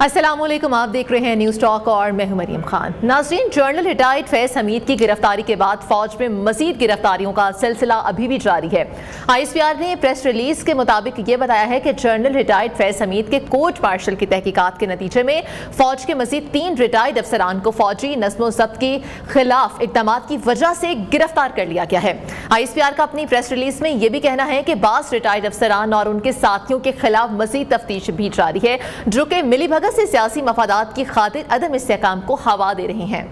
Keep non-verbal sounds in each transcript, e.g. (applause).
असलम आप देख रहे हैं न्यूज़ टॉक और मैं मरीम खान। नाजरीन, जर्नल रिटायर्ड फैज हमीद की गिरफ्तारी के बाद फौज में मजीद गिरफ्तारियों का सिलसिला अभी भी जारी है। आईएसपीआर ने प्रेस रिलीज़ के मुताबिक ये बताया है कि जर्नल रिटायर्ड फैज हमीद के कोर्ट मार्शल की तहकीकात के नतीजे में फौज के मजीद तीन रिटायर्ड अफसरान को फौजी नस्म जब्त के खिलाफ इकदाम की वजह से गिरफ़्तार कर लिया गया है। आई एस पी आर का अपनी प्रेस रिलीज़ में यह भी कहना है कि बास रिटायर्ड अफसरान और उनके साथियों के खिलाफ मजीद तफ्तीश भी जारी है, जो कि मिली भगत से सियासी मफादात की खातिर अदम इस्तेकाम को हवा दे रहे हैं।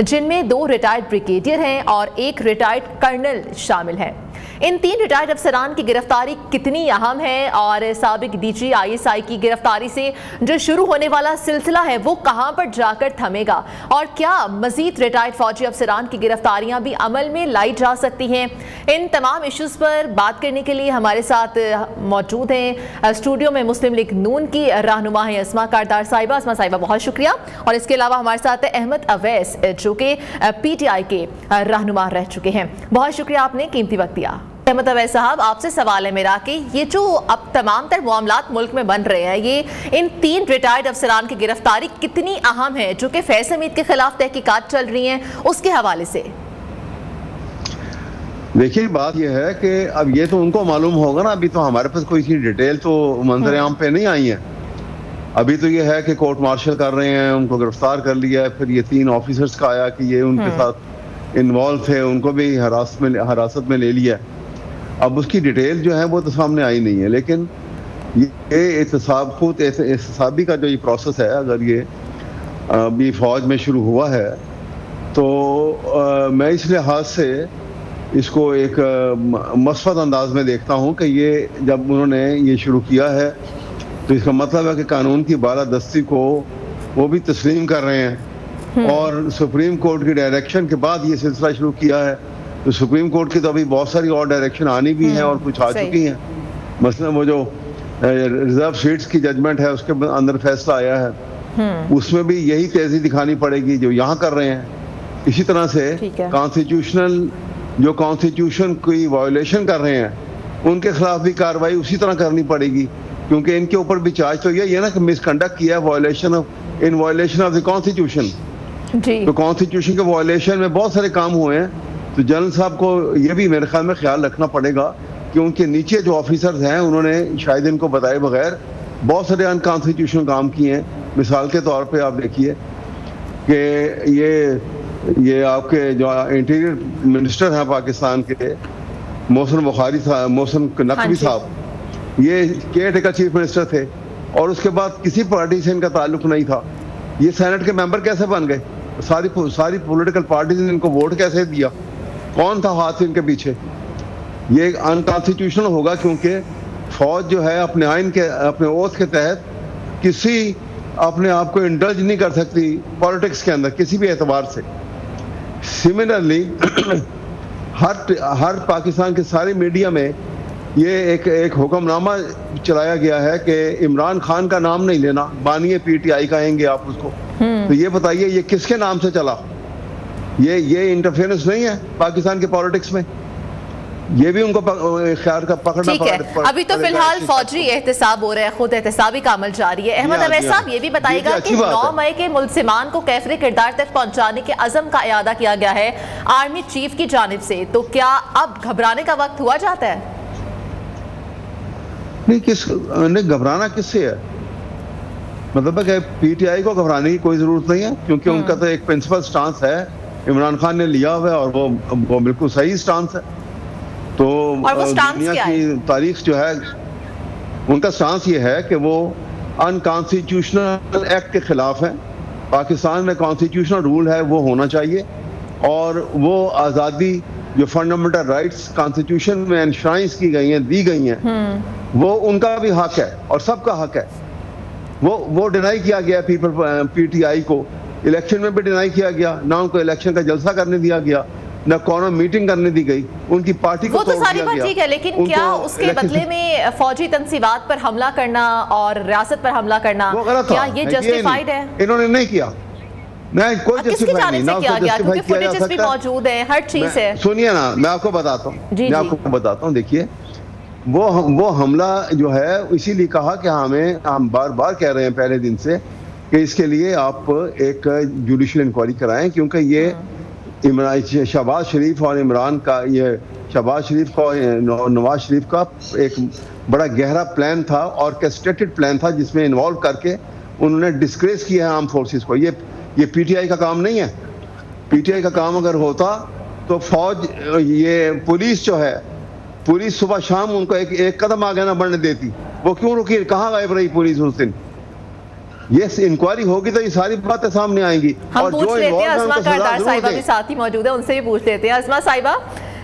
जिनमें दो रिटायर्ड ब्रिगेडियर हैं और एक रिटायर्ड कर्नल शामिल हैं। इन तीन रिटायर्ड अफसरान की गिरफ्तारी कितनी अहम है और सबक D G I S I की गिरफ्तारी से जो शुरू होने वाला सिलसिला है, वो कहाँ पर जाकर थमेगा? और क्या मजीद रिटायर्ड फौजी अफसरान की गिरफ्तारियाँ भी अमल में लाई जा सकती हैं? इन तमाम इश्यूज़ पर बात करने के लिए हमारे साथ मौजूद हैं स्टूडियो में मुस्लिम लीग नून की रहनुमा है असमा कारदार साहिबा। असमा साहिबा, बहुत शुक्रिया। और इसके अलावा हमारे साथ अहमद अवैस जो कि पी टी आई के रहनुमा रह चुके हैं। बहुत शुक्रिया आपने कीमती वक्त दिया। अहमद अवैध साहब आपसे सवाल है मेरा कि ये जो अब तमाम तर मामला मुल्क में बन रहे हैं ये इन तीन रिटायर्ड अफसरान की गिरफ्तारी कितनी अहम है जो कि फैज हमीद के खिलाफ तहकीकात चल रही हैं उसके हवाले से। देखिए बात यह है कि अब ये तो उनको मालूम होगा ना अभी तो हमारे पास कोई डिटेल तो मंजर आम पे नहीं आई है। अभी तो ये है कि कोर्ट मार्शल कर रहे हैं उनको गिरफ़्तार कर लिया है फिर ये तीन ऑफिसर्स का आया कि ये उनके हम्म। साथ इन्वॉल्व थे उनको भी हरासत में हरासत में ले लिया अब उसकी डिटेल जो है वो तो सामने आई नहीं है लेकिन ये एहतसाब खुद एहतसाबी का जो ये प्रोसेस है अगर ये अभी फौज में शुरू हुआ है तो आ, मैं इस लिहाज से इसको एक मस्फत अंदाज में देखता हूँ कि ये जब उन्होंने ये शुरू किया है तो इसका मतलब है कि कानून की बालादस्ती को वो भी तस्लीम कर रहे हैं। हम्म। और सुप्रीम कोर्ट की डायरेक्शन के बाद ये सिलसिला शुरू किया है। तो सुप्रीम कोर्ट की तो अभी बहुत सारी और डायरेक्शन आनी भी है और हम्म, कुछ आ चुकी हैं। मसलन वो जो रिज़र्व सीट्स की जजमेंट है उसके अंदर फैसला आया है। हम्म। उसमें भी यही तेज़ी दिखानी पड़ेगी जो यहाँ कर रहे हैं। इसी तरह से कॉन्स्टिट्यूशनल जो कॉन्स्टिट्यूशन की वायोलेशन कर रहे हैं उनके खिलाफ भी कार्रवाई उसी तरह करनी पड़ेगी। क्योंकि इनके ऊपर भी चार्ज तो यही है ना कि मिसकंडक्ट किया है violation of in violation of the constitution तो कॉन्स्टिट्यूशन के वायोलेशन में बहुत सारे काम हुए हैं। तो जनरल साहब को ये भी मेरे ख्याल में ख्याल रखना पड़ेगा कि उनके नीचे जो ऑफिसर्स हैं उन्होंने शायद इनको बताए बगैर बहुत सारे अनकॉन्स्टिट्यूशनल काम किए हैं। मिसाल के तौर पर आप देखिए कि ये ये आपके जो इंटीरियर मिनिस्टर हैं पाकिस्तान के मोहसन बुखारी साहब मोहसन नकवी हाँ साहब ये केयर टेकर चीफ मिनिस्टर थे और उसके बाद किसी पार्टी से इनका ताल्लुक नहीं था। ये सेनेट के मेंबर कैसे बन गए? सारी सारी पॉलिटिकल पार्टीज़ ने इनको वोट कैसे दिया? कौन था हाथ इनके पीछे? ये अनकॉन्स्टिट्यूशनल होगा क्योंकि फौज जो है अपने आइन के, अपने ओथ के तहत किसी अपने आप को इंडल्ज नहीं कर सकती पॉलिटिक्स के अंदर, किसी भी एतबार से। सिमिलरली (clears throat) हर हर पाकिस्तान के सारे मीडिया में ये एक एक हुक्मनामा चलाया गया है कि इमरान खान का नाम नहीं लेना बानिए पीटीआई कहेंगे आप उसको। हम्म। तो ये बताइए ये किसके नाम से चला? ये ये इंटरफेरेंस नहीं है पाकिस्तान के पॉलिटिक्स में? ये भी उनको ख्याल का पकड़ना ठीक है। अभी तो फ़िलहाल फौजी एहतसाब हो रहा है खुद एहतसाबी का अमल जारी है। अहमद अवैस साहब ये भी बताएगा कि नौ मई के मुलसिमान को कैफरे किरदार तक पहुँचाने के अजम का अदा किया गया है आर्मी चीफ की जानब से। तो क्या अब घबराने का वक्त हुआ जाता है? नहीं किस नहीं घबराना किससे है? मतलब है पीटीआई को घबराने की कोई ज़रूरत नहीं है क्योंकि हम्म। उनका तो एक प्रिंसिपल स्टांस है। इमरान खान ने लिया हुआ है और वो वो बिल्कुल सही स्टांस है। तो दुनिया की तारीख जो है उनका स्टांस ये है कि वो अनकॉन्स्टिट्यूशनल एक्ट के खिलाफ है। पाकिस्तान में कॉन्स्टिट्यूशनल रूल है वो होना चाहिए। और वो आज़ादी जो फंडामेंटल राइट्स कॉन्स्टिट्यूशन में एनश्राइंस की गई हैं दी गई हैं। हम्म। वो उनका भी हक है और सबका हक है। वो वो डिनाई किया गया पीपल पीटीआई को। इलेक्शन में भी डिनाई किया गया। ना उनको इलेक्शन का जलसा करने दिया गया न कौन मीटिंग करने दी गई। उनकी पार्टी को वो तो सारी बात ठीक है लेकिन क्या उसके बदले में फौजी तनसीबात पर हमला करना और रियासत पर हमला करना क्या ये जस्टिफाइड है? इन्होंने नहीं किया। नहीं कोई जस्टिफाई नहीं ना जस्टिफाई किया जा सकता मौजूद है हर चीज़ है। सुनिए ना मैं आपको बताता हूँ। मैं आपको बताता हूँ देखिए। वो वो हमला जो है इसीलिए कहा कि हमें हम बार बार कह रहे हैं पहले दिन से कि इसके लिए आप एक जुडिशल इंक्वायरी कराएँ क्योंकि ये इमरान शहबाज शरीफ और इमरान का ये शहबाज शरीफ का नवाज़ शरीफ का एक बड़ा गहरा प्लान था और कैस्टेटेड प्लान था जिसमें इन्वॉल्व करके उन्होंने डिस्क्रेस किया है आर्म फोर्सेस को। ये ये पीटीआई का काम नहीं है। पीटीआई का काम अगर होता तो फौज ये पुलिस जो है पुलिस सुबह शाम उनको एक एक कदम आगे ना बढ़ने देती। वो क्यों रुकी? कहाँ गायब रही पुलिस उस दिन? ये इंक्वायरी होगी तो ये सारी बातें सामने आएँगी। हम और जो साहिबा भी साथ ही मौजूद है उनसे भी पूछ लेते हैं। असमा साहिबा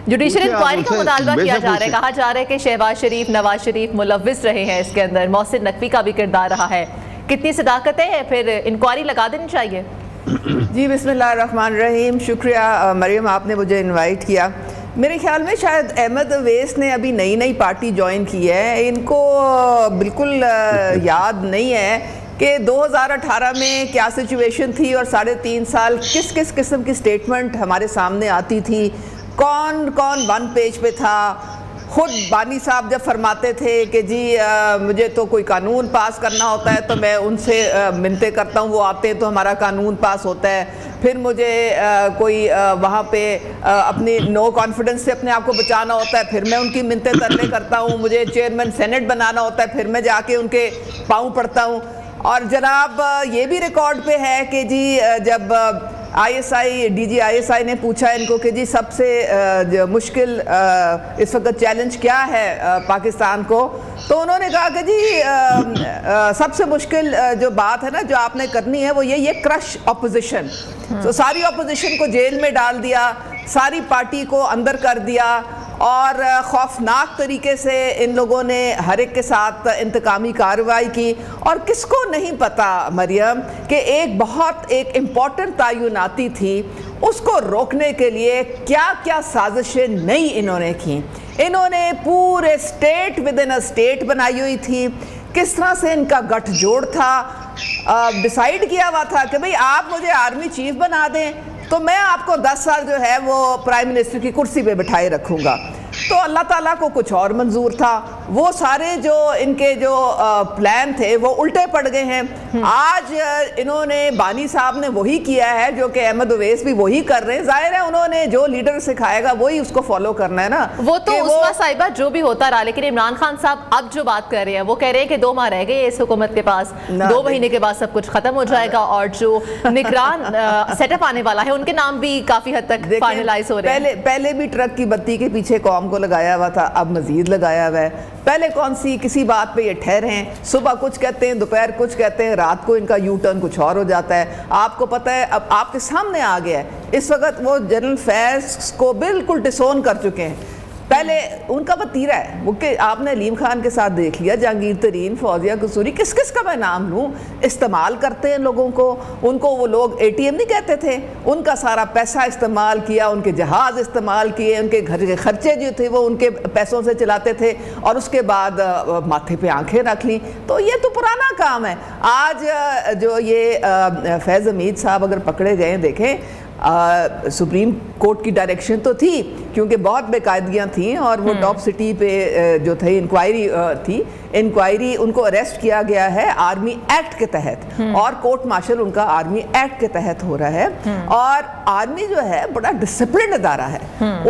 जुडिशियल इंक्वायरी का मुतालबा किया जा रहा है। कहा जा रहा है कि शहबाज शरीफ नवाज़ शरीफ मुलविस रहे हैं इसके अंदर। मोहसिन नकवी का भी किरदार रहा है। कितनी सदाकत हैं? फिर इंक्वायरी लगा देनी चाहिए। जी बिस्मिल्लाह रहीम। शुक्रिया मरियम आपने मुझे इनवाइट किया। मेरे ख्याल में शायद अहमद अवेस ने अभी नई नई पार्टी ज्वाइन की है। इनको बिल्कुल याद नहीं है कि 2018 में क्या सिचुएशन थी और साढ़े तीन साल किस किस किस्म की स्टेटमेंट हमारे सामने आती थी। कौन कौन वन पेज पे था? खुद बानी साहब जब फरमाते थे कि जी आ, मुझे तो कोई कानून पास करना होता है तो मैं उनसे मिनते करता हूँ वो आते हैं तो हमारा कानून पास होता है। फिर मुझे आ, कोई आ, वहाँ पे आ, अपनी नो कॉन्फिडेंस से अपने आप को बचाना होता है फिर मैं उनकी मिनते तरले करता हूँ मुझे चेयरमैन सेनेट बनाना होता है फिर मैं जाके उनके पाँव पढ़ता हूँ। और जनाब ये भी रिकॉर्ड पे है कि जी जब आईएसआई डीजी आईएसआई ने पूछा इनको कि जी सबसे मुश्किल इस वक्त चैलेंज क्या है पाकिस्तान को? तो उन्होंने कहा कि जी सबसे मुश्किल जो बात है ना जो आपने करनी है वो ये ये क्रश अपोजिशन तो सारी अपोजिशन को जेल में डाल दिया सारी पार्टी को अंदर कर दिया और खौफनाक तरीके से इन लोगों ने हर एक के साथ इंतकामी कार्रवाई की। और किसको नहीं पता, मरियम, कि एक बहुत एक इंपॉर्टेंट तयनाती थी, उसको रोकने के लिए क्या क्या साजिशें नई इन्होंने की। इन्होंने पूरे state with in a state बनाई हुई थी। किस तरह से इनका गठजोड़ था? डिसाइड किया हुआ था कि, भाई आप मुझे आर्मी चीफ बना दें तो मैं आपको 10 साल जो है वो प्राइम मिनिस्टर की कुर्सी पे बिठाए रखूँगा। तो अल्लाह ताला को कुछ और मंजूर था। वो सारे जो इनके जो प्लान थे वो उल्टे पड़ गए हैं। आज इन्होंने बानी साहब ने वही किया है जो कि अहमद उवैस भी वही कर रहे हैं। ज़ाहिर है उन्होंने जो लीडर सिखाएगा वही उसको फॉलो करना है ना। वो तो उस्मा साहिबा जो भी होता रहा लेकिन इमरान खान साहब अब जो बात कर रहे हैं वो कह रहे हैं कि दो माह रह गए इस हुकूमत के पास। दो महीने के बाद सब कुछ खत्म हो जाएगा और जो निगरान (laughs) सेटअप आने वाला है उनके नाम भी काफ़ी हद तक फाइनलाइज हो रहे हैं। पहले भी ट्रक की बत्ती के पीछे कौम को लगाया हुआ था अब मजीद लगाया हुआ है। पहले कौन सी किसी बात पे ये ठहरे हैं? सुबह कुछ कहते हैं, दोपहर कुछ कहते हैं, रात को इनका यू टर्न कुछ और हो जाता है। आपको पता है, अब आपके सामने आ गया है। इस वक्त वो जनरल फैज को बिल्कुल डिसोन कर चुके हैं। पहले उनका वतीरा है, वो कि आपने अलीम खान के साथ देख लिया, जहांगीर तरीन, फौजिया कसूरी, किस किस का मैं नाम लूँ? इस्तेमाल करते हैं लोगों को। उनको वो लोग एटीएम नहीं कहते थे। उनका सारा पैसा इस्तेमाल किया, उनके जहाज़ इस्तेमाल किए, उनके घर के खर्चे जो थे वो उनके पैसों से चलाते थे और उसके बाद माथे पर आँखें रख ली। तो ये तो पुराना काम है। आज जो ये फैज़ हमीद साहब अगर पकड़े गए देखें सुप्रीम कोर्ट की डायरेक्शन तो थी क्योंकि बहुत बेकायदगियाँ थी और वो टॉप हम्म। सिटी पे जो थे इंक्वायरी थी। इंक्वायरी उनको अरेस्ट किया गया है आर्मी एक्ट के तहत। हम्म। और कोर्ट मार्शल उनका आर्मी एक्ट के तहत हो रहा है। हम्म। और आर्मी जो है बड़ा डिसिप्लिन अदारा है।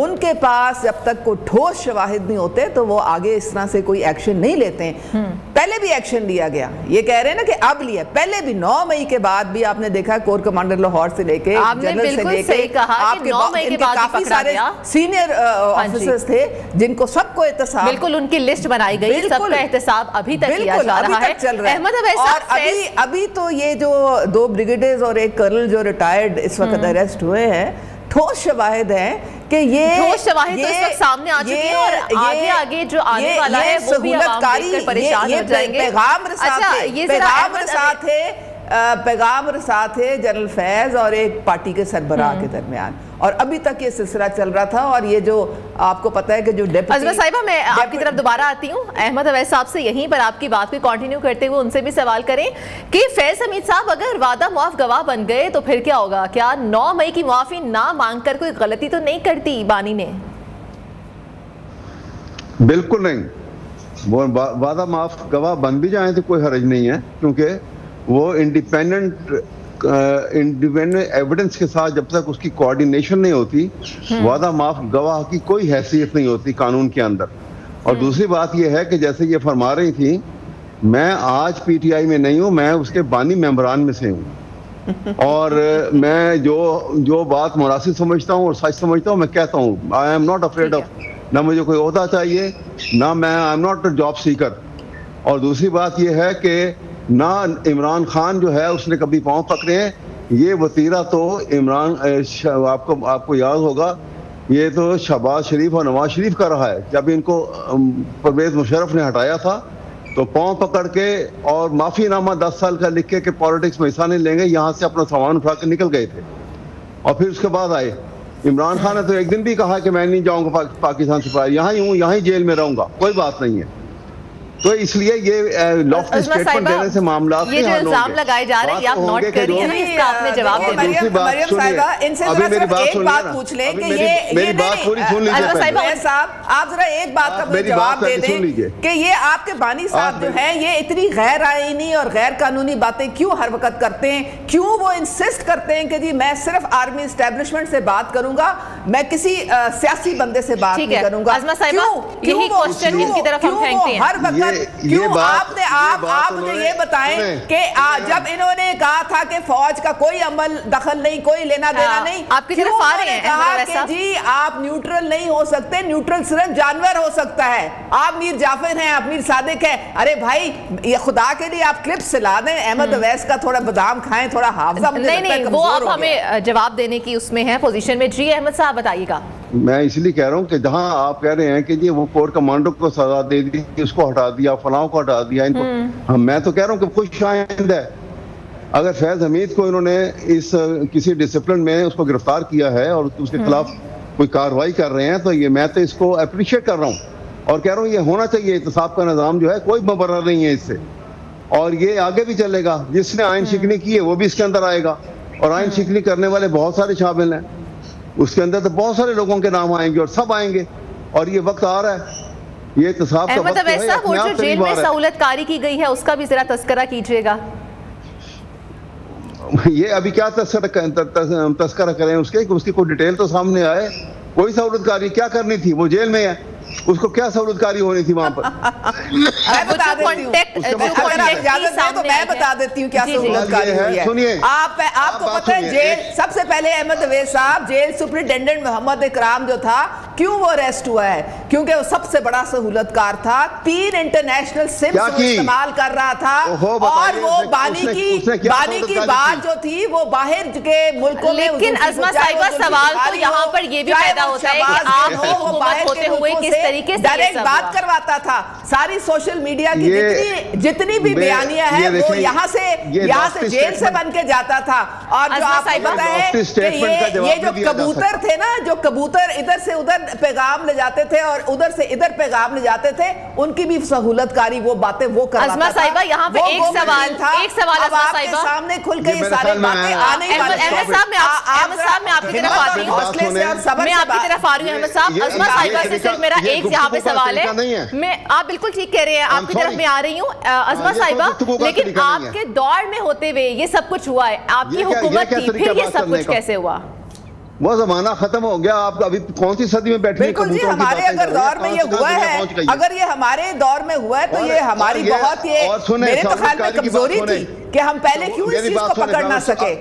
उनके पास जब तक कोई ठोस शवाहिद नहीं होते तो वो आगे इस तरह से कोई एक्शन नहीं लेते। हैं पहले भी एक्शन लिया गया। ये कह रहे हैं ना कि अब लिया। पहले भी नौ मई के बाद भी आपने देखा कोर कमांडर लाहौर से लेके जनरल से लेके आपके काफ़ी सारे सीनियर ऑफिसर्स uh, हाँ थे जिनको सबको एहतसाब बिल्कुल उनकी लिस्ट बनाई गई सबका एहतसाब अभी तक किया जा रहा है। चल रहा है। और अभी अभी तो ये जो दो ब्रिगेडियर्स और एक कर्नल जो रिटायर्ड इस वक्त अरेस्ट हम्म। हुए हैं ठोस शवाहिद है कि ये ठोस शवाहिद तो इस वक्त सामने आ चुके हैं और आगे आगे जो आने वाला है वो भी परेशान हो जाएँगे। पैगाम अच्छा ये पैगाम साथ है पैगाम साथ है जनरल फैज और एक पार्टी के सरबराह के हम्म। दरमियान। और अभी तक ये सिलसिला चल रहा था और ये जो आपको पता है कि जो साहिबा मैं आपकी तरफ़ दोबारा आती हूँ। अहमद अवैस साहब से यहीं पर आपकी बात को कंटिन्यू करते हुए उनसे भी सवाल करें कि फैज हमीद साहब अगर वादा मुआफ गवाह बन गए तो फिर क्या होगा? क्या नौ मई की मुआफी ना मांग कर कोई गलती तो नहीं करती बानी ने? बिल्कुल नहीं। वो वादा माफ़ गवाह बन भी जाए तो कोई हरज नहीं है क्योंकि वो इंडिपेंडेंट इंडिपेंडेंट एविडेंस के साथ जब तक उसकी कोऑर्डिनेशन नहीं होती हम्म। वादा माफ़ गवाह की कोई हैसियत नहीं होती कानून के अंदर और हम्म। दूसरी बात यह है कि जैसे ये फरमा रही थी मैं आज पीटीआई में नहीं हूँ मैं उसके बानी मेंबरान में से हूँ (laughs) और मैं जो जो बात मुनासिब समझता हूँ और सच समझता हूँ मैं कहता हूँ I am not afraid of ना मुझे कोई अहदा चाहिए ना मैं I am not job seeker और दूसरी बात यह है कि ना इमरान खान जो है उसने कभी पाँव पकड़े हैं। ये वतीरा तो इमरान आपको आपको याद होगा, ये तो शहबाज शरीफ और नवाज़ शरीफ का रहा है। जब इनको परवेज मुशरफ ने हटाया था तो पाँव पकड़ के और माफीनामा दस साल का लिख के कि पॉलिटिक्स में हिस्सा नहीं लेंगे, यहाँ से अपना सामान उठा के निकल गए थे। और फिर उसके बाद आए। इमरान खान ने तो एक दिन भी कहा कि मैं नहीं जाऊँगा पाकिस्तान से यहाँ ही हूँ, यहाँ ही जेल में रहूँगा। कोई बात नहीं है। तो इसलिए ये लॉफ्टी स्टेटमेंट देने से मामला ये जो इल्ज़ाम लगाए जा रहे हैं, ये आप नोट करिए ना, इसका आपने जवाब दे दिया। दूसरी मरियम बात सुनिए। साहिबा इनसे अभी जरा मेरी बात एक सुनिए बात पूछ लें कि ये मेरी बात पूरी सुन लीजिए साहिबा साहब आप जरा एक बात का मुझे जवाब दे। दें कि ये आपके बानी साहब जो हैं ये इतनी गैर आईनी और गैर कानूनी बातें क्यों हर वक्त करते हैं क्यों वो इंसिस्ट करते हैं कि जी मैं सिर्फ़ आर्मी एस्टेब्लिशमेंट से बात करूँगा मैं किसी सियासी बंदे से बात नहीं करूँगा। क्यों? यही जिनकी वो- तरफ़ हम फेंकते हैं। हर वक्त क्यों आपने आप आप मुझे ये बताएँ कि जब इन्होंने कहा था कि फौज का कोई अमल दखल नहीं कोई लेना देना हाँ, नहीं आपकी तरफ़ आ रहे हैं, कहा अहमद कि जी आप न्यूट्रल नहीं हो सकते न्यूट्रल सिर्फ़ जानवर हो सकता है। आप मीर जाफ़र हैं आप मीर सादिक हैं। अरे भाई ये खुदा के लिए आप क्लिप सिला दें। अहमद अवैस का थोड़ा बादाम खाएँ थोड़ा हाफजा मुझे नहीं नहीं वो गया। हमें जवाब देने की उसमें है पोजीशन में। जी अहमद साहब बताइएगा। मैं इसलिए कह रहा हूँ कि जहाँ आप कह रहे हैं कि जी वो कोर कमांडो को सजा दे दी उसको हटा दिया फलाओं को हटा दिया इनको हाँ, मैं तो कह रहा हूँ कि खुश आइंद है। अगर फैज हमीद को इन्होंने इस किसी डिसिप्लिन में उसको गिरफ़्तार किया है और उसके खिलाफ कोई कार्रवाई कर रहे हैं तो ये मैं तो इसको अप्रिशिएट कर रहा हूँ। और कह रहा हूँ ये होना चाहिए एहतसाब का निज़ाम जो है कोई मुबर्र नहीं है इससे। और ये आगे भी चलेगा जिसने आयन शिकनी की है वो भी इसके अंदर आएगा। और आयन शिकनी करने वाले बहुत सारे शामिल हैं। उसके अंदर तो बहुत सारे लोगों के नाम आएँगे और सब आएँगे। और ये वक्त आ रहा है। ये एहतसाब का मतलब है वो जो जेल में सहूलत कारी की गई है उसका भी जरा तस्करा कीजिएगा। (laughs) ये अभी क्या तस्करा तस्करा करें उसके? उसकी कोई डिटेल तो सामने आए। कोई सहूलत कारी क्या करनी थी? वो जेल में है। उसको क्या सहूलतकारी होनी थी वहाँ पर? (laughs) हूँ। तो है। हूँ है, है। सुनिए। आप आपको पता है जेल सबसे पहले अहमद अवैस साहब जेल सुप्रिंटेंडेंट मोहम्मद इकराम जो था क्यों वो अरेस्ट हुआ है? क्योंकि वो सबसे बड़ा सहूलतकार था तीन इंटरनेशनल की? इस्तेमाल कर रहा था। और वो बानी की बानी की बात जो थी वो बाहर के मुल्कों में लेकिन अजमा साहिबा सवाल तो यहाँ पर ये भी पैदा होता है कि आप वो बाहर होते हुए किस तरीके से ये डायरेक्ट सब बात करवाता था सारी सोशल मीडिया की जितनी जितनी भी बयानियाँ हैं वो यहाँ से यहाँ से जेल से बन के जाता था। और जो है का ये ये जो कबूतर थे ना जो कबूतर इधर से उधर पैगाम ले जाते थे और उधर से इधर पैगाम ले जाते थे उनकी भी सहूलतकारी वो बातें वो करवाता अजमा साहिबा, यहाँ पे एक सवाल- था। एक सवाल आपके सामने खुल के ये ये सारी बातें आया- अहमद- साहब, मैं आप- अहमद साहब, मैं आपकी जरा तरफ़ आती हूँ। हौसले से और सब्र मैं आपकी तरफ़ आ रही हूँ अहमद साहब। अजमा साहिबा से सिर्फ़ मेरा एक यहाँ पे सवाल है। है। मैं आप बिल्कुल ठीक कह रहे हैं आपकी तरफ़. मैं आ रही हूँ। अजमा तो साहिबा लेकिन है। आपके दौर में होते हुए ये सब कुछ हुआ है। आपकी हुकूमत थी फिर ये सब कुछ कैसे हुआ? वो जमाना खत्म हो गया आप अभी कौन सी सदी में बैठे हैं बिल्कुल जी हमारे अगर? दौर में ये हुआ है? अगर ये हमारे दौर में हुआ है तो ये हमारी बहुत ये मेरे तो ख्याल में साबुतकारी की बात कमज़ोरी थी कि हम पहले क्यों इस चीज़ को पकड़ ना सके?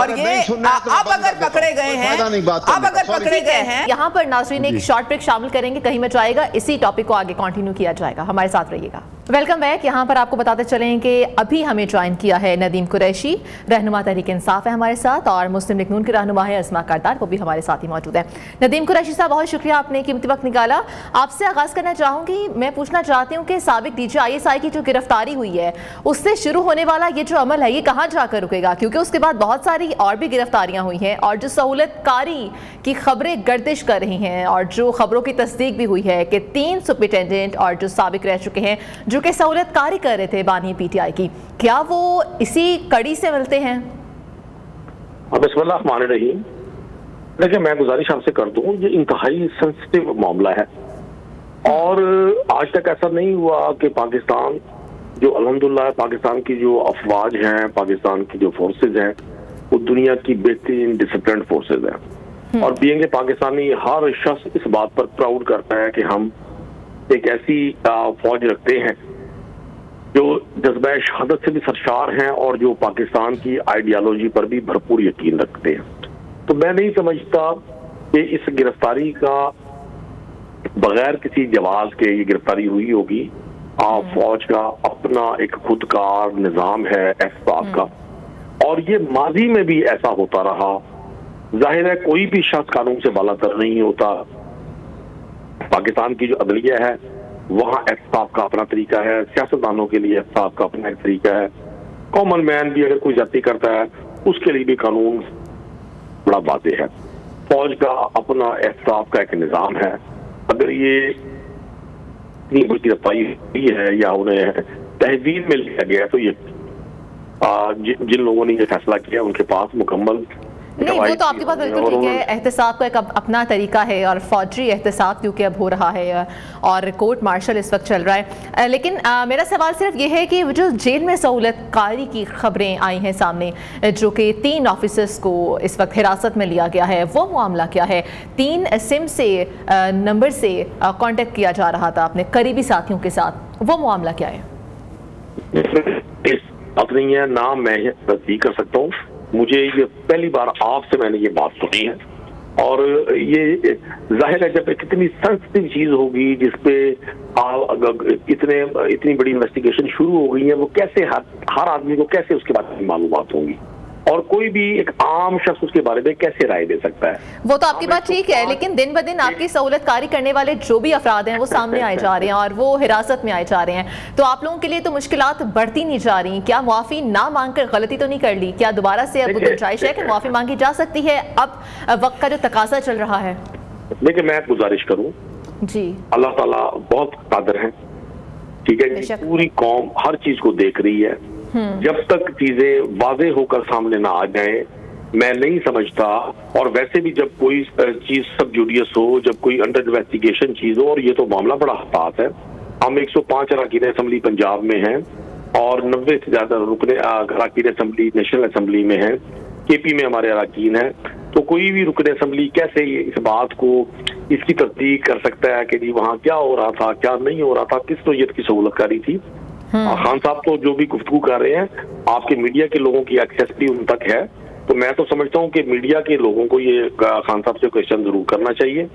और ये तो अब अगर पकड़े गए हैं अब अगर पकड़े गए हैं। यहाँ पर नाजरीन एक शॉर्ट ब्रेक शामिल करेंगे कहीं में जाएगा इसी टॉपिक को आगे कंटिन्यू किया जाएगा। हमारे साथ रहिएगा। वेलकम बैक यहाँ पर आपको बताते चलें कि अभी हमें ज्वाइन किया है नदीम कुरैशी। रहनुमा तहरीक इंसाफ है हमारे साथ और मुस्लिम लीग नून के रहनुमा है असमा करदार वो भी हमारे साथ ही मौजूद है। नदीम कुरैशी साहब, बहुत शुक्रिया आपने कीमती वक्त निकाला। आपसे आगाज़ करना चाहूँगी, मैं पूछना चाहती हूँ कि सबक डी आई एस आई की जो गिरफ्तारी हुई है, उससे शुरू होने वाला ये जो अमल है, ये कहाँ जाकर रुकेगा? क्योंकि उसके बाद बहुत सारी और भी गिरफ्तारियाँ हुई हैं और जो सहूलतकारी की खबरें गर्दिश कर रही हैं और जो खबरों की तस्दीक भी हुई है कि तीन सुप्रिटेंडेंट और जो सबक रह चुके हैं जो कि सहूलतकारी कर रहे थे बानी पीटीआई की। क्या वो इसी कड़ी से मिलते हैं? हाँ मान मैं गुजारिश आपसे कर दूँ ये इंतहाई सेंसिटिव मामला है। और आज तक ऐसा नहीं हुआ कि पाकिस्तान जो अलहमदुल्ला पाकिस्तान की जो अफवाज हैं पाकिस्तान की जो फोर्सेज हैं वो दुनिया की बेहतरीन डिसिप्लिन फोर्सेज हैं। और बीएँगे पाकिस्तानी हर शख्स इस बात पर प्राउड करता है कि हम एक ऐसी फौज रखते हैं जो जज्बा शहादत से भी सरशार हैं और जो पाकिस्तान की आइडियालॉजी पर भी भरपूर यकीन रखते हैं। तो मैं नहीं समझता कि इस गिरफ्तारी का बगैर किसी जवाब के ये गिरफ्तारी हुई होगी। आप फौज का अपना एक खुदकार निज़ाम है एहसाब का। और ये माजी में भी ऐसा होता रहा। ज़ाहिर है कोई भी शख्स कानून से बालातर नहीं होता। पाकिस्तान की जो अदलिया है, वहाँ एहसाब का अपना तरीका है। सियासतदानों के लिए एहसाब का अपना एक तरीका है। कॉमन मैन भी अगर कोई जाति करता है, उसके लिए भी कानून बड़ा वादे है। फौज का अपना एहसाब का एक निज़ाम है। अगर ये बड़ी गिरफ्तारी हुई है या उन्हें तहवील में लिया गया तो ये जिन लोगों ने ये फैसला किया, उनके पास मुकम्मल नहीं वो तो आपकी बात बिल्कुल ठीक है एहतसाब का एक अपना तरीका है और फौजी एहतसाब क्योंकि अब हो रहा है और कोर्ट मार्शल इस वक्त चल रहा है। लेकिन आ, मेरा सवाल सिर्फ़ ये है कि जो जेल में सहूलत कारी की खबरें आई हैं सामने जो कि तीन ऑफिसर्स को इस वक्त हिरासत में लिया गया है वो मामला क्या है? तीन सिम से नंबर से कॉन्टेक्ट किया जा रहा था अपने करीबी साथियों के साथ वो मामला क्या है? अपनी नाम मैं तस्दीक कर सकता हूँ। मुझे ये पहली बार आपसे मैंने ये बात सुनी है। और ये ज़ाहिर है, जब कितनी सेंसिटिव चीज़ होगी जिसपे इतने, इतनी बड़ी इन्वेस्टिगेशन शुरू हो गई है, वो कैसे हर हर आदमी को कैसे उसके बारे में मालूम होंगी? और कोई भी एक आम शख्स उसके बारे में कैसे राय दे सकता है? वो तो आपकी बात ठीक है लेकिन दिन ब दिन आपकी सहूलत कारी करने वाले जो भी अफराद हैं वो सामने आए जा रहे हैं और वो हिरासत में आए जा रहे हैं। तो आप लोगों के लिए तो मुश्किल बढ़ती नहीं जा रही। क्या मुआफ़ी ना मांग कर गलती तो नहीं कर ली? क्या दोबारा से अब गुंजाइश है कि मुआफ़ी मांगी जा सकती है? अब वक्त का जो तकाजा चल रहा है। देखिए मैं गुजारिश करूँ। जी। अल्लाह ताला बहुत कादर है। ठीक है पूरी कौम हर चीज़ को देख रही है। जब तक चीज़ें वाजे होकर सामने ना आ जाए, मैं नहीं समझता। और वैसे भी जब कोई चीज़ सब जुडियस हो, जब कोई अंडर इन्वेस्टिगेशन चीज़ हो, और ये तो मामला बड़ा हताश है। हम 105 अरकान असम्बली पंजाब में हैं, और नब्बे से ज़्यादा रुकने अरकान असम्बली नेशनल असम्बली में है। केपी में हमारे अरकान है। तो कोई भी रुकन असम्बली कैसे इस बात को, इसकी तस्दीक कर सकता है कि जी वहाँ क्या हो रहा था, क्या नहीं हो रहा था, किस नोयत की सहूलत सहूलतकारी थी। खान साहब तो जो भी गुफ्तु कर रहे हैं आपके मीडिया के लोगों की एक्सेस भी उन तक है। तो मैं तो समझता हूँ कि मीडिया के लोगों को ये खान साहब से क्वेश्चन ज़रूर करना चाहिए।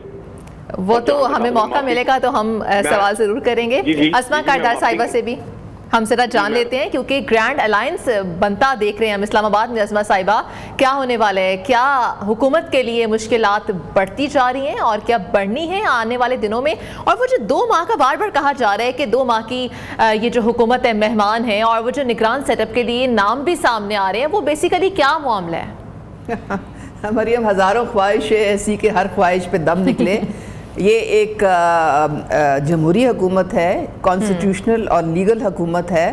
वो तो हमें मौका मिलेगा तो हम सवाल ज़रूर करेंगे। असमा कारदार साहिबा से भी। हम जरा जान लेते हैं क्योंकि ग्रैंड अलायंस बनता देख रहे हैं हम इस्लामाबाद में अजमा साहिबा। क्या होने वाला है? क्या हुकूमत के लिए मुश्किल बढ़ती जा रही हैं और क्या बढ़नी है आने वाले दिनों में? और वो जो दो माह का बार बार कहा जा रहा है कि दो माह की ये जो हुकूमत है मेहमान है और वो जो निगरान सेटअप के लिए नाम भी सामने आ रहे हैं वो बेसिकली क्या मामला है? (laughs) मरियम हज़ारों ख्वाहिश ऐसी कि हर ख्वाहिश पे दम निकले। (laughs) ये एक जमहूरी हुकूमत है कॉन्स्टिट्यूशनल और लीगल हुकूमत है।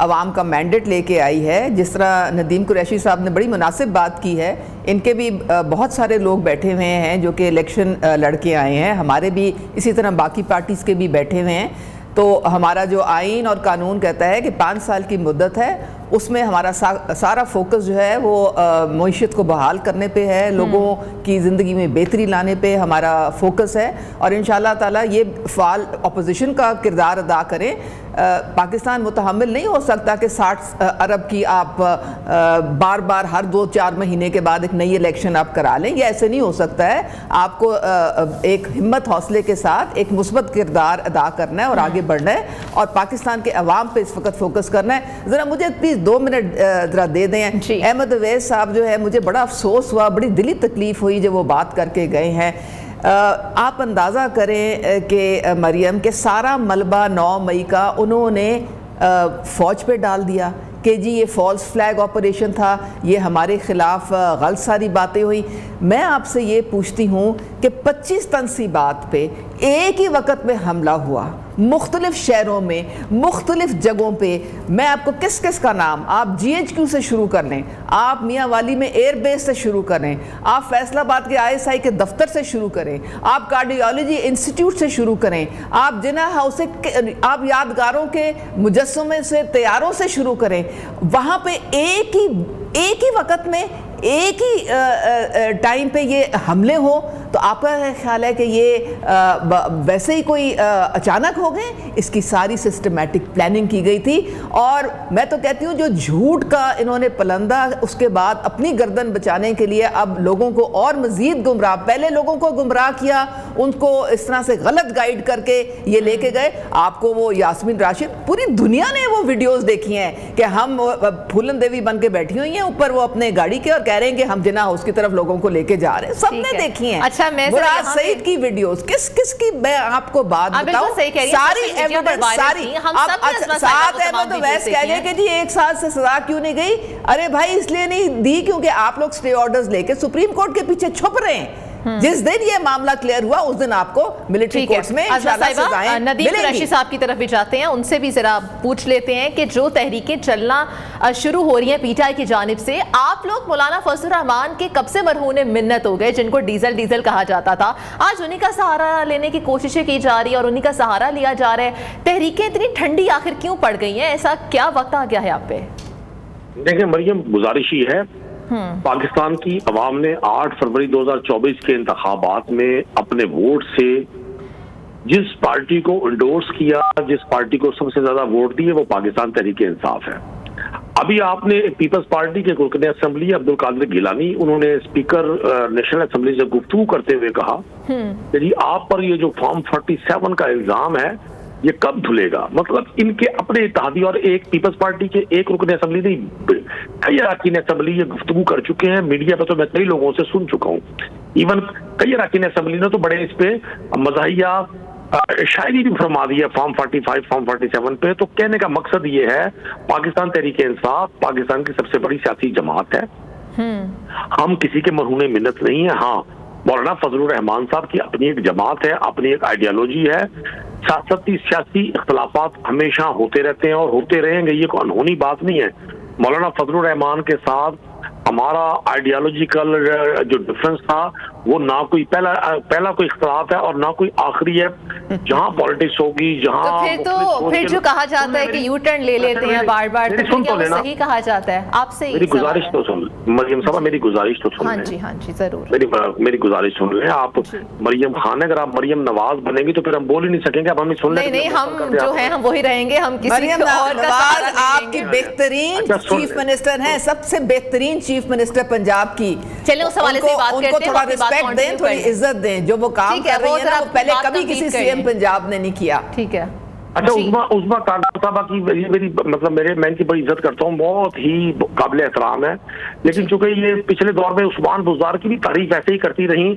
आवाम का मैंडेट लेके आई है। जिस तरह नदीम कुरैशी साहब ने बड़ी मुनासिब बात की है, इनके भी बहुत सारे लोग बैठे हुए हैं जो कि इलेक्शन लड़के आए हैं। हमारे भी इसी तरह बाकी पार्टीज़ के भी बैठे हुए हैं। तो हमारा जो आइन और कानून कहता है कि पाँच साल की मुद्दत है उसमें हमारा सा, सारा फोकस जो है वो मीशत को बहाल करने पे है लोगों हम्म। की ज़िंदगी में बेहतरी लाने पे हमारा फोकस है और इन ताला ये फ़ाल अपोजिशन का किरदार अदा करें पाकिस्तान मुतहमल नहीं हो सकता कि साठ अरब की आप बार बार हर दो चार महीने के बाद एक नई इलेक्शन आप करा लें। ये ऐसे नहीं हो सकता है। आपको एक हिम्मत हौसले के साथ एक मुस्बत किरदार अदा करना है और आगे बढ़ना है और पाकिस्तान के अवाम पर इस वक्त फोकस करना है। ज़रा मुझे प्लीज़ दो मिनट ज़रा दे दें। अहमद अवैस साहब जो है मुझे बड़ा अफसोस हुआ बड़ी दिली तकलीफ़ हुई जब वो बात करके गए हैं। आप अंदाज़ा करें कि मरियम, के सारा मलबा नौ मई का उन्होंने फ़ौज पे डाल दिया कि जी, ये फॉल्स फ्लैग ऑपरेशन था, ये हमारे ख़िलाफ़ गलत सारी बातें हुई। मैं आपसे ये पूछती हूँ कि 25 तनसीबात बात पे एक ही वक्त में हमला हुआ। मुख्तलिफ़ शहरों में, मुख्तलिफ़ जगहों पे। मैं आपको किस किस का नाम, आप जी एच क्यू से शुरू कर लें। आप मियाँ वाली में एयरबेस से शुरू करें। आप फैसलाबाद के आई एस आई के दफ्तर से शुरू करें। आप कार्डियोलॉजी इंस्टीट्यूट से शुरू करें। आप जिना हाउस आप यादगारों के मुजस्मे से, तैयारों से शुरू करें। वहाँ पर एक ही एक ही वक्त में एक ही टाइम पे ये हमले हो तो आपका ख्याल है कि ये वैसे ही कोई अचानक हो गए? इसकी सारी सिस्टमेटिक प्लानिंग की गई थी। और मैं तो कहती हूँ, जो झूठ का इन्होंने पलंदा, उसके बाद अपनी गर्दन बचाने के लिए अब लोगों को और मज़ीद गुमराह, पहले लोगों को गुमराह किया, उनको इस तरह से गलत गाइड करके ये लेके गए। आपको वो यासमिन राशिद, पूरी दुनिया ने वो वीडियोस देखी हैं कि हम फूलन देवी बन के बैठी हुई हैं, ऊपर वो अपने गाड़ी के और कह रहे हैं कि हम जिना हाउस की तरफ़ लोगों को लेके जा रहे हैं। सबने देखी हैं। अच्छा मैं मुराद सईद की वीडियोस किस किस की मैं आपको बात बताऊँ? सारी एविडेंस सारी साथ अहमद वैस कह गए कि जी एक साल से सजा क्यों नहीं गई? अरे भाई इसलिए नहीं दी क्योंकि आप लोग स्टे ऑर्डर लेके सुप्रीम कोर्ट के पीछे छुप रहे हैं। जिस दिन ये मामला क्लियर हुआ उस दिन आपको मिलिट्री कोर्ट्स में नदीम कुरैशी साहब की तरफ़ भी जाते हैं उनसे भी जरा पूछ लेते हैं कि जो तहरीकें चलना शुरू हो रही हैं पीटीआई की जानब से आप लोग मौलाना फजल रहमान के कब से मरहून मिन्नत हो गए जिनको डीजल डीजल कहा जाता था? आज उन्हीं का सहारा लेने की कोशिशें की जा रही है और उन्हीं का सहारा लिया जा रहा है। तहरीकें इतनी ठंडी आखिर क्यों पड़ गई हैं? ऐसा क्या वक्त आ गया है आप पे? देखिए मरियम गुजारिश ही है हम्म। पाकिस्तान की आवाम ने 8 फरवरी 2024 के इंतबात में अपने वोट से जिस पार्टी को इंडोर्स किया जिस पार्टी को सबसे ज़्यादा वोट दिए वो पाकिस्तान तहरीके इंसाफ है अभी आपने पीपल्स पार्टी के रुकन असम्बली अब्दुल कादिर गिलानी उन्होंने स्पीकर नेशनल असम्बली से गुफ्तू करते हुए कहा हम्म। कि आप पर ये जो फॉर्म 47 का इल्ज़ाम है ये कब धुलेगा? मतलब इनके अपने इतिहादी और एक पीपल्स पार्टी के एक रुकन असम्बली नहीं कई अरकान असम्बली ये गुफ्तु कर चुके हैं मीडिया पर तो मैं कई लोगों से सुन चुका हूँ। इवन कई अरकान असम्बली ने तो बड़े इस पे मजाहिया शायरी भी फरमा दी है फॉर्म 45 फॉर्म 47 पे। तो कहने का मकसद ये है पाकिस्तान तहरीक इंसाफ पाकिस्तान की सबसे बड़ी सियासी जमात है। हम्म। हम किसी के मरहूने मिन्नत नहीं है हाँ मौलाना फजल रहमान साहब की अपनी एक जमात है अपनी एक आइडियालॉजी है। सियासती सियासी इख्तलाफात हमेशा होते रहते हैं और होते रहेंगे, ये कोई अनहोनी बात नहीं है। मौलाना फजल रहमान के साथ हमारा आइडियालॉजिकल जो डिफरेंस था वो ना कोई पहला पहला कोई इख्तलाफ है और ना कोई आखिरी है। जहाँ पॉलिटिक्स होगी जहाँ तो फिर तो फिर जो कहा जाता है कि यू टर्न ले लेते हैं बार बार तो सुन तो लेना। सही कहा जाता है। आपसे मेरी गुजारिश तो सुन। मरियम साहब मेरी गुजारिश तो सुन हाँ जी हाँ जी ज़रूर। मेरी मेरी गुजारिश सुन लें। आप मरियम खान अगर आप मरियम नवाज़ बनेंगी तो फिर हम बोल ही नहीं सकेंगे। अब हमें सुन नहीं नहीं हम जो है हम वही रहेंगे। हम किसी और आपकी बेहतरीन चीफ अच्छा, मिनिस्टर हैं सबसे बेहतरीन चीफ मिनिस्टर पंजाब की। चले उस हवाले से बात करते हैं रिस्पेक्ट दें थोड़ी इज़्ज़त दें। जो वो काम कर रही है ना वो पहले कभी किसी सीएम पंजाब ने नहीं किया। ठीक है। अच्छा उस्मा उस्मा साहबा की मेरी मेरी मतलब मेरे मैं इनकी बड़ी इज़्ज़त करता हूँ बहुत ही काबिल एहतराम है। लेकिन चूँकि ये पिछले दौर में उस्मान बुजार की भी तारीफ़ ऐसे ही करती रही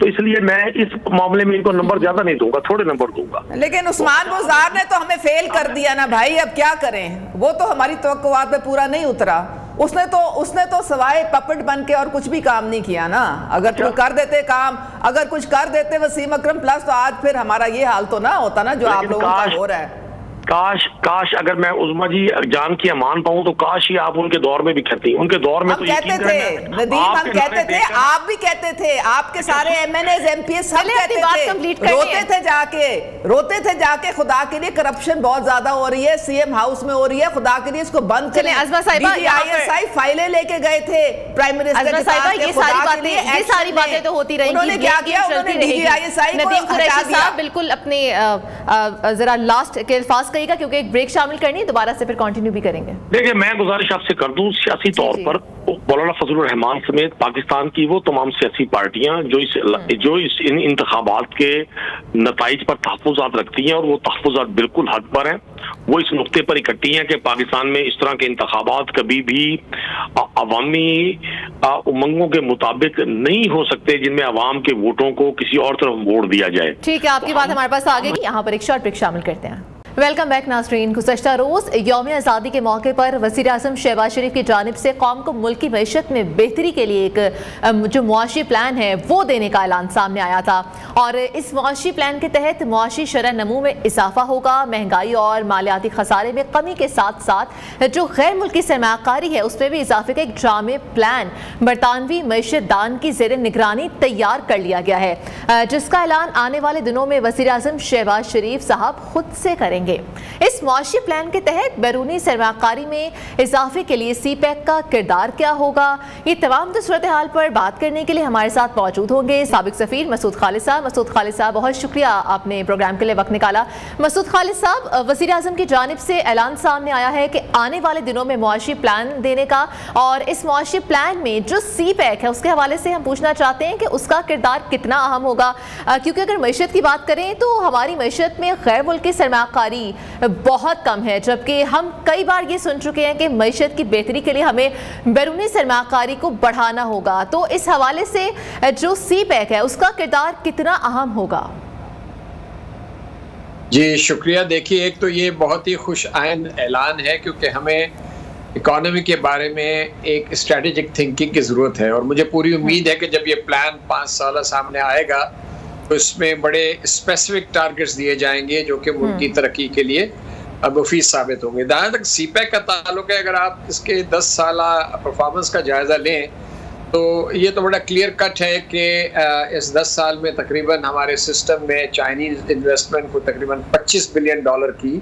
तो इसलिए मैं इस मामले में इनको नंबर ज़्यादा नहीं दूँगा थोड़े नंबर दूँगा। लेकिन उस्मान बुजार ने तो हमें फेल कर दिया ना भाई अब क्या करें? वो तो हमारी तो पूरा नहीं उतरा। उसने तो उसने तो सवाए पपट बन के और कुछ भी काम नहीं किया ना। अगर तुम कर देते काम अगर कुछ कर देते वसीम अक्रम प्लस तो आज फिर हमारा ये हाल तो ना होता ना जो आप लोगों का हो रहा है। काश काश अगर मैं उजमा जी जान की मान पाऊँ तो काश ही आप उनके दौर में भी कहती उनके दौर में तो कहते थे नदीम हम कहते थे आप भी कहते थे आपके अच्छा, सारे M N S M P S सब कहते थे। रोते थे जाके रोते थे जाके खुदा के लिए करप्शन बहुत ज़्यादा हो रही है सीएम हाउस में हो रही है खुदा के लिए इसको बंद करें। आई फाइलें लेके गए थे प्राइम मिनिस्टर ये सारी बातें ये सारी बातें तो होती रही उन्होंने क्या किया? उन्होंने डीजीआईएसआई बिल्कुल अपने जरा लास्ट के अल्फाज कहिएगा क्योंकि एक ब्रेक शामिल करनी है दोबारा से फिर कंटिन्यू भी करेंगे। देखिए मैं गुजारिश आपसे कर दूँ सियासी तौर पर मौलाना फजल रहमान समेत पाकिस्तान की वो तमाम सियासी पार्टियाँ जो इस हम्म। जो इस इन इंतबात के नतज पर तहफात रखती हैं और वो तहफात बिल्कुल हद पर हैं वो इस नुकते पर इकट्ठी हैं कि पाकिस्तान में इस तरह के इंतबात कभी भी अवामी उमंगों के मुताबिक नहीं हो सकते जिनमें अवाम के वोटों को किसी और तरफ़ वोट दिया जाए। ठीक है आपकी तो बात हमारे पास आगे यहाँ पर एक शॉर्ट ब्रेक शामिल करते हैं। वेलकम बैक नाजरीन गुजशत रोज़ योम आज़ादी के मौके पर वजी अजम शहबाज शरीफ की जानब से कौम को मुल्क मीशत में बेहतरी के लिए एक जो मुआशी प्लान है, वो देने का ऐलान सामने आया था। और इस मुआशी प्लान के तहत मुआशी शरह नमू में इजाफा होगा। महँगाई और मालियाती खसारे में कमी के साथ साथ जो गैर मुल्की सरमाकारी है उसमें भी इजाफे का एक जाम प्लान, बरतानवी मीशत दान की जेर निगरानी तैयार कर लिया गया है। जिसका ऐलान आने वाले दिनों में वजी अजम शहबाज शरीफ साहब खुद से करेंगे। करेंगे। इस मुआशी प्लान के तहत बैरूनी सरमाकारी में इजाफे के लिए सी पैक का किरदार क्या होगा? ये तमाम तो सूरत हाल पर बात करने के लिए हमारे साथ मौजूद होंगे सबक सफ़ीर, मसूद खालिद साहब। मसूद खालिद साहब, बहुत शुक्रिया आपने प्रोग्राम के लिए वक्त निकाला। मसूद खालिद साहब वजी अजम की जानब से ऐलान सामने आया है कि आने वाले दिनों में मुआशी प्लान देने का और इस मुआशी प्लान में जो सी पैक है उसके हवाले से हम पूछना चाहते हैं कि उसका किरदार कितना अहम होगा। क्योंकि अगर मीशत की बात करें तो हमारी मीशत में गैर मुल्की सरमाकारी सरमाकारी बहुत कम है, जबकि हम कई बार ये सुन चुके हैं कि मीशत की बेहतरी के लिए हमें बैरूनी सरमाकारी को बढ़ाना होगा। तो इस हवाले से जो सी पैक है, उसका किरदार कितना अहम होगा? जी, शुक्रिया। देखिए, एक तो ये बहुत ही खुश आयन ऐलान है, क्योंकि हमें इकोनॉमी के बारे में एक स्ट्रेटेजिक थिंकिंग की ज़रूरत है, और मुझे पूरी उम्मीद है कि जब ये प्लान पाँच साल सामने आएगा तो इसमें बड़े स्पेसिफिक टारगेट्स दिए जाएँगे जो कि मुल्क की हम्म। तरक्की के लिए मुफीद साबित होंगे जहाँ तक सी पैक का ताल्लुक है अगर आप इसके दस साल परफॉर्मेंस का जायज़ा लें तो ये तो बड़ा क्लियर कट है कि इस दस साल में तकरीबन हमारे सिस्टम में चाइनीज़ इन्वेस्टमेंट को तकरीबन 25 बिलियन डॉलर की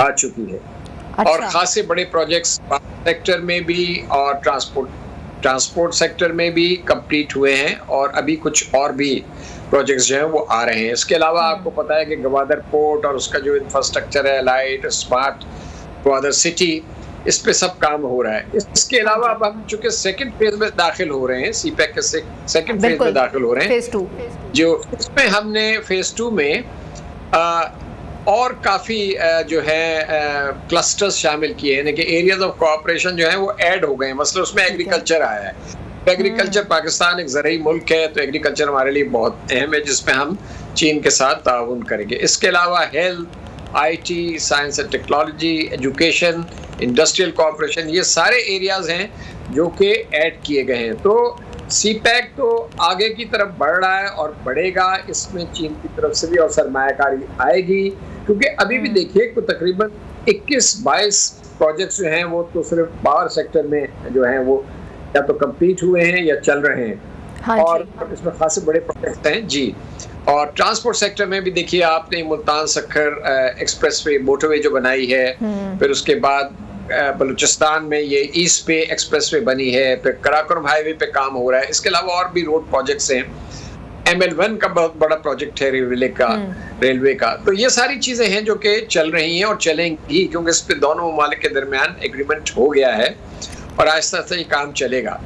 आ चुकी है अच्छा। और खासे बड़े प्रोजेक्ट्स सेक्टर में भी और ट्रांसपोर्ट ट्रांसपोर्ट सेक्टर में भी कंप्लीट हुए हैं और अभी कुछ और भी प्रोजेक्ट्स जो हैं वो आ रहे हैं। इसके अलावा आपको हम्म। पता है कि गवादर पोर्ट और उसका जो इंफ्रास्ट्रक्चर है लाइट स्मार्ट गवादर सिटी इस पे सब काम हो रहा है। इसके अलावा अब हम चूँकि सेकंड फ़ेज़ में दाखिल हो रहे हैं सी पैक के सेकंड फ़ेज़ में दाखिल हो रहे हैं। फ़ेज़ टू जो इसमें हमने फ़ेज़ टू में आ, और काफ़ी जो है क्लस्टर्स शामिल किए हैं। यानी कि एरियाज़ ऑफ़ कोऑपरेशन जो है वो ऐड हो गए हैं। मतलब उसमें एग्रीकल्चर आया है। एग्रीकल्चर। पाकिस्तान एक ज़रिए मुल्क है तो एग्रीकल्चर हमारे लिए बहुत अहम है जिसमें हम चीन के साथ ताउन करेंगे इसके अलावा health IT science and technology education industrial cooperation ये सारे एरियाज़ हैं जो कि ऐड किए गए हैं तो सी पैक तो आगे की तरफ़ बढ़ रहा है और बढ़ेगा इसमें चीन की तरफ़ से भी और सरमाकारी आएगी क्योंकि अभी भी हम्म। देखिए तो तकरीबन 21-22 प्रोजेक्ट्स जो हैं वो तो सिर्फ़ पावर सेक्टर में जो हैं वो या तो कंप्लीट हुए हैं या चल रहे हैं। हाँ और इसमें खासे बड़े प्रोजेक्ट हैं जी। और ट्रांसपोर्ट सेक्टर में भी देखिए आपने Multan Sukkur expressway motorway जो बनाई है हम्म। फिर उसके बाद बलूचिस्तान में ये ईस्ट पे एक्सप्रेस वे बनी है फिर कराकुरम हाईवे पे काम हो रहा है। इसके अलावा और भी रोड प्रोजेक्ट्स हैं। एम एल वन का बहुत बड़ा प्रोजेक्ट है रेलवे का हम्म। रेलवे का। तो ये सारी चीज़ें हैं जो कि चल रही हैं और चलेंगी क्योंकि इस पे दोनों ममालिक के दरमियान एग्रीमेंट हो गया है। और आहिस्ता आहिस्ता ये काम चलेगा।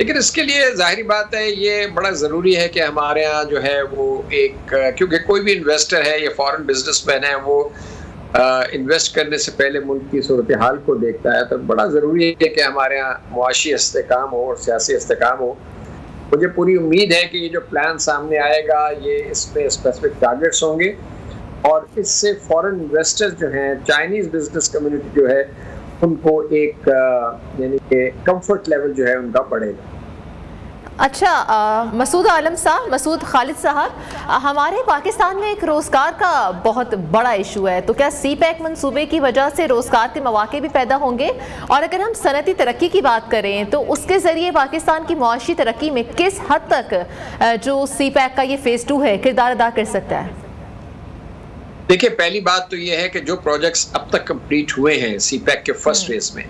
लेकिन इसके लिए ज़ाहिर बात है, ये बड़ा ज़रूरी है कि हमारे यहाँ जो है वो एक, क्योंकि कोई भी इन्वेस्टर है, या फॉरेन बिजनेसमैन है, वो इन्वेस्ट करने से पहले मुल्क की सूरत हाल को देखता है तो बड़ा ज़रूरी है कि हमारे यहाँ मुआशी इसकाम हो और सियासी इसकाम हो। मुझे पूरी उम्मीद है कि ये जो प्लान सामने आएगा, ये इस पर स्पेसिफिक टारगेट्स होंगे। और इससे फॉरेन इन्वेस्टर्स जो हैं चाइनीज़ बिज़नेस कम्युनिटी जो है उनको एक यानी कि कंफर्ट लेवल जो है उनका बढ़ेगा। अच्छा मसूद आलम साहब, मसूद खालिद साहब हमारे पाकिस्तान में एक रोज़गार का बहुत बड़ा इशू है। तो क्या सी पैक मनसूबे की वजह से रोज़गार के मौाक़े भी पैदा होंगे? और अगर हम सनती तरक्की की बात करें तो उसके ज़रिए पाकिस्तान की मुआशी तरक्की में किस हद तक जो सी पैक का ये फ़ेज़ टू है, किरदार अदा कर सकता है? देखिए पहली बात तो ये है कि जो प्रोजेक्ट्स अब तक कंप्लीट हुए हैं सीपैक के फ़र्स्ट फ़ेज़ में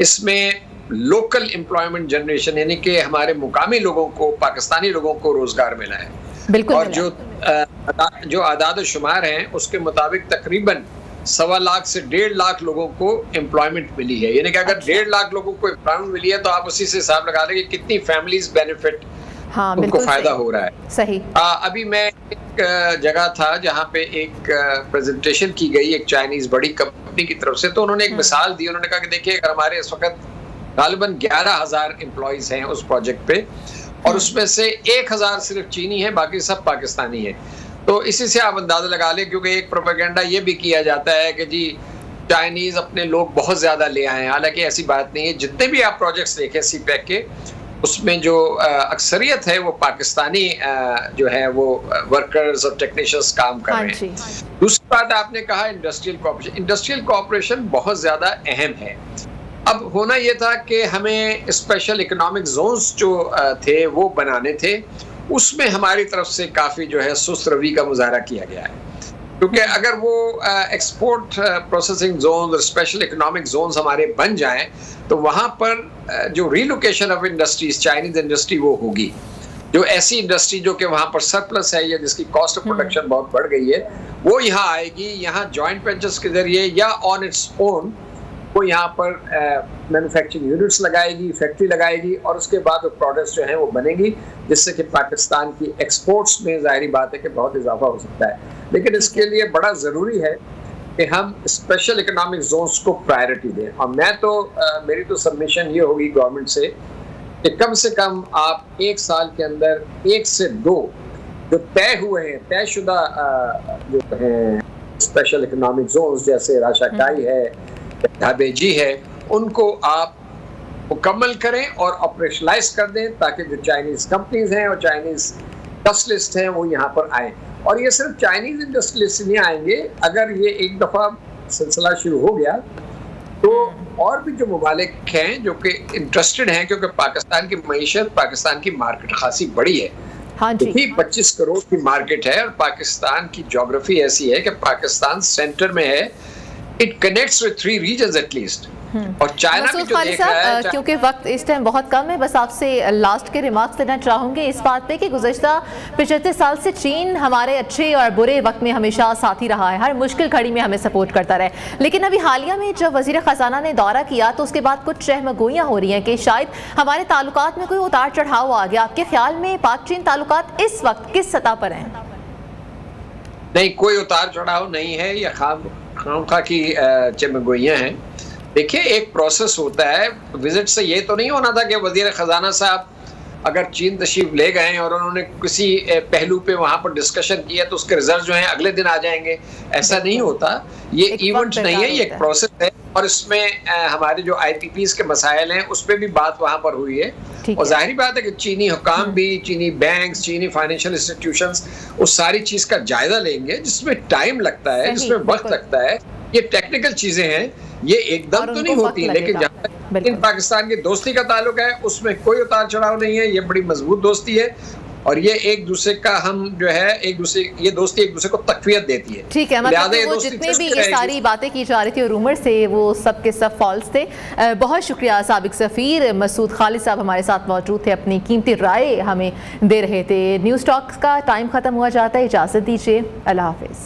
इसमें लोकल एम्प्लॉयमेंट जनरेशन यानी कि हमारे मुकामी लोगों को पाकिस्तानी लोगों को रोज़गार मिला है। बिल्कुल और जो आ, जो आदाद शुमार हैं उसके मुताबिक तकरीबन सवा लाख से डेढ़ लाख लोगों को एम्प्लॉयमेंट मिली है। यानी कि अगर अच्छा। डेढ़ लाख लोगों को एम्प्लॉयमेंट मिली है तो आप उसी से हिसाब लगा लें कि कितनी फैमिलीज़ बेनिफिट हाँ, उनको फ़ायदा हो रहा है। सही। आ, अभी मैं एक जगह था जहाँ पे एक प्रेजेंटेशन की गई एक चाइनीज़ बड़ी कंपनी की तरफ़ से। तो उन्होंने एक हम्म। मिसाल दी। उन्होंने कहा कि देखिए अगर हमारे इस वक्त गालिबन ग्यारह हज़ार एम्प्लॉयज़ हैं उस प्रोजेक्ट पे और हम्म। उसमें से एक हज़ार सिर्फ़ चीनी है बाकी सब पाकिस्तानी है। तो इसी से आप अंदाज़ा लगा लें क्योंकि एक प्रोपेगेंडा ये भी किया जाता है कि जी चाइनीज़ अपने लोग बहुत ज़्यादा ले आए हैं। हालाँकि ऐसी बात नहीं है। जितने भी आप प्रोजेक्ट्स देखें सी पैक के उसमें जो अक्सरियत है वो पाकिस्तानी जो है वो वर्कर्स और टेक्नीशियंस काम कर हाँ। रहे हैं दूसरी बात आपने कहा इंडस्ट्रियल कॉपरेशन इंडस्ट्रियल कॉपरेशन बहुत ज़्यादा अहम है। अब होना ये था कि हमें स्पेशल इकोनॉमिक जोन्स जो थे वो बनाने थे उसमें हमारी तरफ़ से काफ़ी जो है सुस्त रवि का मुजाहरा किया गया है। क्योंकि अगर वो एक्सपोर्ट प्रोसेसिंग जोन और स्पेशल इकोनॉमिक जोन हमारे बन जाएँ तो वहाँ पर जो relocation of industries Chinese industry वो होगी। जो ऐसी इंडस्ट्री जो कि वहाँ पर सरप्लस है या जिसकी कॉस्ट ऑफ़ प्रोडक्शन बहुत बढ़ गई है वो यहाँ आएगी यहाँ जॉइंट वेंचर्स के ज़रिए या ऑन इट्स ओन वो यहाँ पर मैन्युफैक्चरिंग यूनिट्स लगाएगी फैक्ट्री लगाएगी और उसके बाद वो प्रोडक्ट्स जो हैं वो बनेगी जिससे कि पाकिस्तान की एक्सपोर्ट्स में ज़ाहिर बात है कि बहुत इजाफा हो सकता है। लेकिन इसके लिए बड़ा ज़रूरी है कि हम स्पेशल इकोनॉमिक जोन्स को प्रायोरिटी दें। और मैं तो आ, मेरी तो सबमिशन ये होगी गवर्नमेंट से कि कम से कम आप एक साल के अंदर एक से दो जो तय हुए हैं तयशुदा जो हैं स्पेशल इकोनॉमिक जोन्स जैसे राशाकाई है ढाबेजी है उनको आप मुकम्मल करें और ऑपरेशनलाइज कर दें ताकि जो चाइनीज़ कंपनीज़ हैं और चाइनीज़ इंडस्ट्रियलिस्ट हैं वो यहाँ पर आए। और ये सिर्फ़ चाइनीज़ इंडस्ट्रियलिस्ट नहीं आएँगे अगर ये एक दफ़ा सिलसिला शुरू हो गया तो और भी जो ममालिक हैं जो कि इंटरेस्टेड हैं क्योंकि पाकिस्तान की मीशत पाकिस्तान की मार्केट खासी बड़ी है। हाँ जी। ही पच्चीस करोड़ की मार्केट है और पाकिस्तान की जोग्राफी ऐसी है कि पाकिस्तान सेंटर में है it connects with three regions at least और चाइना भी जो देख रहा है क्योंकि वक्त इस टाइम बहुत कम है बस आपसे लास्ट के रिमार्क्स देना चाहूँगी इस बात पे कि गुजश्ता पिछहत्तर साल से चीन हमारे अच्छे और बुरे वक्त में हमेशा साथी रहा है हर मुश्किल घड़ी में हमें सपोर्ट करता रहे। लेकिन अभी हालिया में जब वज़ीर ख़जाना ने दौरा किया तो उसके बाद कुछ शहमगोइयाँ हो रही हैं कि शायद हमारे ताल्लुक में कोई उतार चढ़ाव आ गया। आपके ख्याल में पाक चीन ताल्लुक इस वक्त किस सतह पर हैं? नहीं कोई उतार चढ़ाव नहीं है या खाम खामखा की चमगोइयाँ हैं। देखिए, एक प्रोसेस होता है। विज़िट से ये तो नहीं होना था कि वज़ीर ख़जाना साहब अगर चीन तशीफ ले गए और उन्होंने किसी पहलू पे वहाँ पर डिस्कशन किया तो उसके रिज़ल्ट जो हैं अगले दिन आ जाएँगे। ऐसा नहीं होता। ये इवेंट नहीं है ये एक प्रोसेस है। और इसमें हमारे जो आई के मसाइल हैं उस पर भी बात वहाँ पर हुई है। और ज़ाहिर बात है कि चीनी हुकाम हम्म। भी चीनी बैंक चीनी फाइनेंशियल इंस्टीट्यूशन उस सारी चीज़ का जायजा लेंगे जिसमें टाइम लगता है जिसमें वक्त लगता है। ये टेक्निकल चीज़ें हैं ये एकदम तो नहीं होती लेकिन जहाँ तक पाकिस्तान की दोस्ती का ताल्लुक है उसमें कोई उतार चढ़ाव नहीं है ये बड़ी मज़बूत दोस्ती है और ये एक दूसरे का हम जो है एक दूसरे ये दोस्ती एक दूसरे को तकवीत देती है। ठीक है मतलब तो वो जितने भी ये सारी बातें की जा रही थी रूमर से वो सब के सब फॉल्स थे। बहुत शुक्रिया सबक सफ़ीर मसूद खालिद साहब हमारे साथ मौजूद थे अपनी कीमती राय हमें दे रहे थे। न्यूज़ टॉक्स का टाइम ख़त्म हुआ जाता है इजाज़त दीजिए अल्लाह हाफिज़।